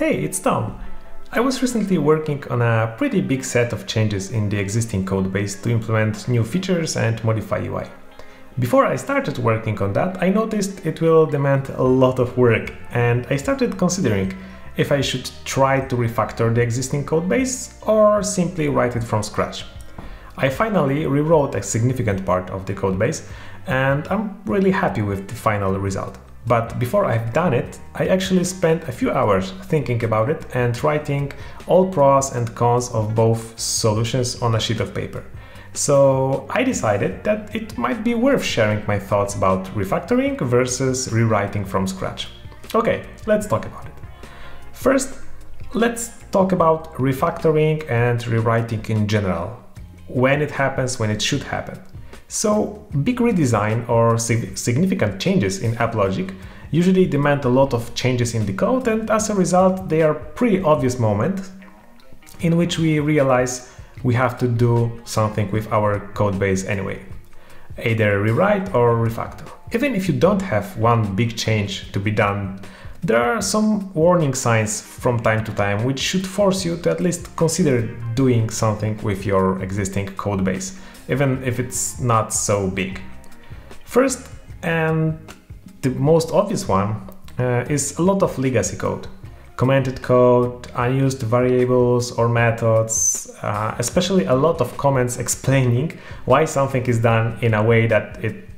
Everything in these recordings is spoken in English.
Hey, it's Tom. I was recently working on a pretty big set of changes in the existing codebase to implement new features and modify UI. Before I started working on that, I noticed it will demand a lot of work and I started considering if I should try to refactor the existing codebase or simply write it from scratch. I finally rewrote a significant part of the codebase and I'm really happy with the final result. But before I've done it, I actually spent a few hours thinking about it and writing all pros and cons of both solutions on a sheet of paper. So I decided that it might be worth sharing my thoughts about refactoring versus rewriting from scratch. Okay, let's talk about it. First, let's talk about refactoring and rewriting in general. When it happens, when it should happen. So, big redesign or significant changes in AppLogic usually demand a lot of changes in the code, and as a result, they are pretty obvious moments in which we realize we have to do something with our code base anyway. Either rewrite or refactor. Even if you don't have one big change to be done, there are some warning signs from time to time which should force you to at least consider doing something with your existing code base even if it's not so big. First, and the most obvious one, uh, is a lot of legacy code. Commented code, unused variables or methods, uh, especially a lot of comments explaining why something is done in a way that it,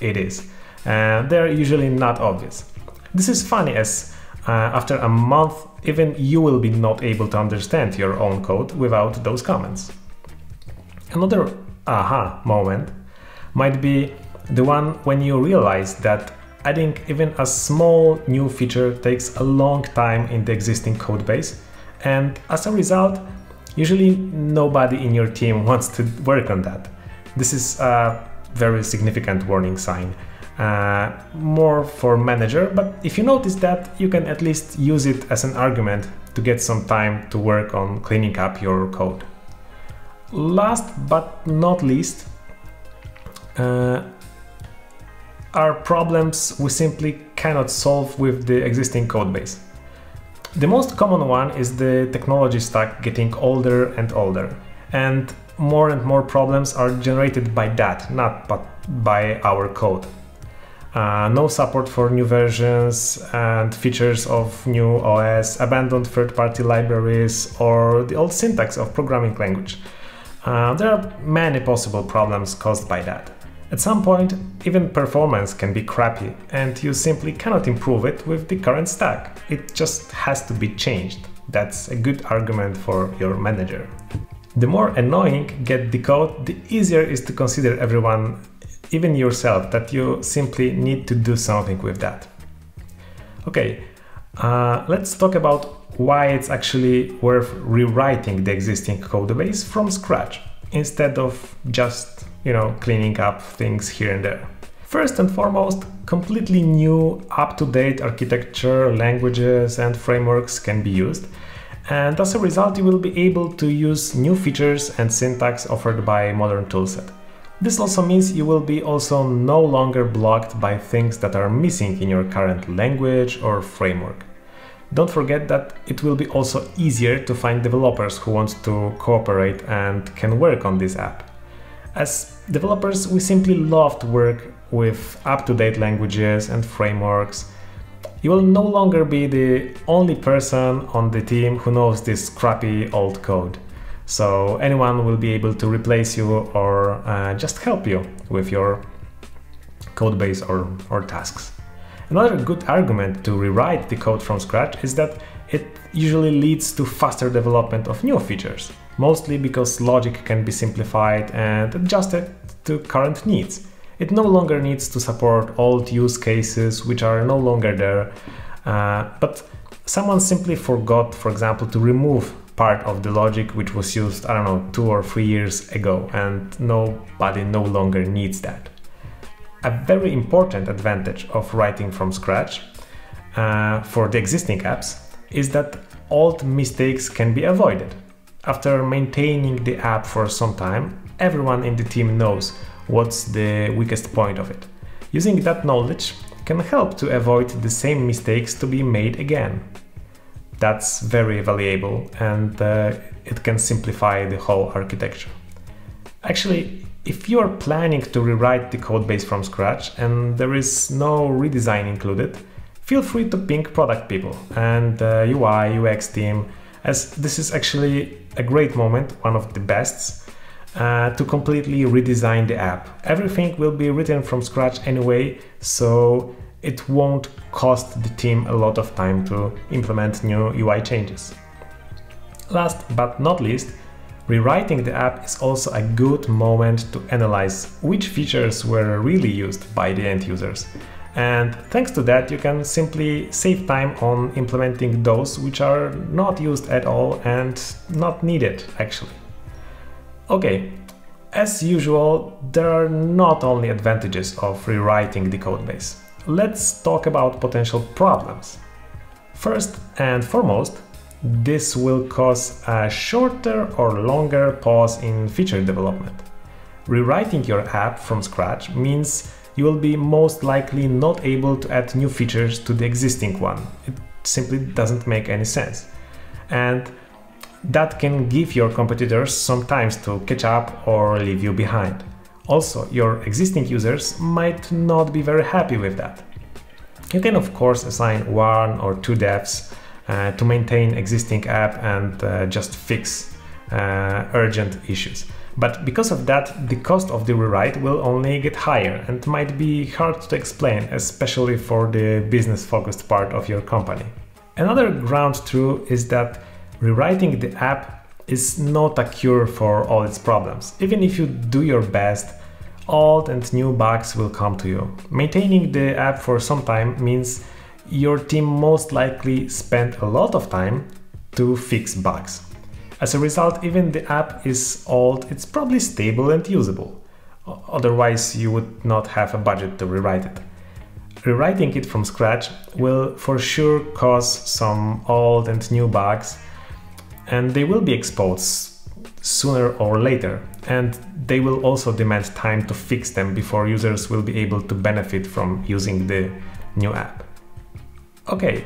it is. And they're usually not obvious. This is funny as uh, after a month, even you will be not able to understand your own code without those comments. Another aha moment might be the one when you realize that adding even a small new feature takes a long time in the existing code base and as a result usually nobody in your team wants to work on that. This is a very significant warning sign. Uh, more for manager, but if you notice that, you can at least use it as an argument to get some time to work on cleaning up your code. Last but not least, uh, are problems we simply cannot solve with the existing codebase. The most common one is the technology stack getting older and older, and more and more problems are generated by that, not but by our code. Uh, no support for new versions and features of new OS, abandoned third-party libraries, or the old syntax of programming language. Uh, there are many possible problems caused by that. At some point, even performance can be crappy, and you simply cannot improve it with the current stack. It just has to be changed. That's a good argument for your manager. The more annoying get the code, the easier is to consider everyone, even yourself, that you simply need to do something with that. Okay, uh, let's talk about why it's actually worth rewriting the existing codebase from scratch instead of just, you know, cleaning up things here and there. First and foremost, completely new, up-to-date architecture, languages and frameworks can be used, and as a result you will be able to use new features and syntax offered by modern toolset. This also means you will be also no longer blocked by things that are missing in your current language or framework. Don't forget that it will be also easier to find developers who want to cooperate and can work on this app. As developers, we simply love to work with up-to-date languages and frameworks. You will no longer be the only person on the team who knows this crappy old code. So anyone will be able to replace you or uh, just help you with your code base or, or tasks. Another good argument to rewrite the code from scratch is that it usually leads to faster development of new features, mostly because logic can be simplified and adjusted to current needs. It no longer needs to support old use cases which are no longer there, uh, but someone simply forgot, for example, to remove part of the logic which was used, I don't know, two or three years ago, and nobody no longer needs that. A very important advantage of writing from scratch uh, for the existing apps is that old mistakes can be avoided. After maintaining the app for some time, everyone in the team knows what's the weakest point of it. Using that knowledge can help to avoid the same mistakes to be made again. That's very valuable and uh, it can simplify the whole architecture. Actually, if you are planning to rewrite the codebase from scratch and there is no redesign included, feel free to ping product people and the UI UX team as this is actually a great moment, one of the bests, uh, to completely redesign the app. Everything will be written from scratch anyway, so it won't cost the team a lot of time to implement new UI changes. Last but not least, rewriting the app is also a good moment to analyze which features were really used by the end users. And thanks to that, you can simply save time on implementing those which are not used at all and not needed actually. Okay, as usual, there are not only advantages of rewriting the codebase. Let's talk about potential problems. First and foremost, this will cause a shorter or longer pause in feature development. Rewriting your app from scratch means you will be most likely not able to add new features to the existing one. It simply doesn't make any sense. And that can give your competitors some time to catch up or leave you behind. Also, your existing users might not be very happy with that. You can of course assign one or two devs uh, to maintain existing app and uh, just fix uh, urgent issues. But because of that, the cost of the rewrite will only get higher and might be hard to explain, especially for the business focused part of your company. Another ground truth is that rewriting the app is not a cure for all its problems. Even if you do your best, old and new bugs will come to you. Maintaining the app for some time means your team most likely spent a lot of time to fix bugs. As a result, even the app is old, it's probably stable and usable. Otherwise, you would not have a budget to rewrite it. Rewriting it from scratch will for sure cause some old and new bugs, and they will be exposed sooner or later, and they will also demand time to fix them before users will be able to benefit from using the new app. Okay,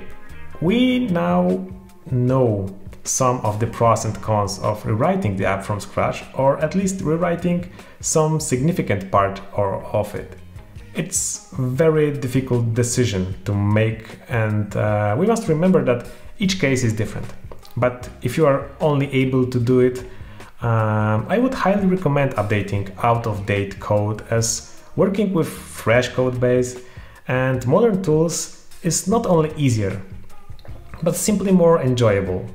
we now know some of the pros and cons of rewriting the app from scratch, or at least rewriting some significant part or of it. It's a very difficult decision to make, and uh, we must remember that each case is different. But if you are only able to do it, um, I would highly recommend updating out-of-date code as working with fresh code base and modern tools is not only easier, but simply more enjoyable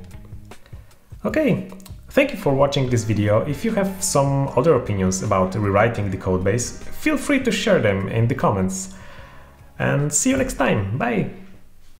Okay, thank you for watching this video. If you have some other opinions about rewriting the codebase, feel free to share them in the comments. And see you next time. Bye!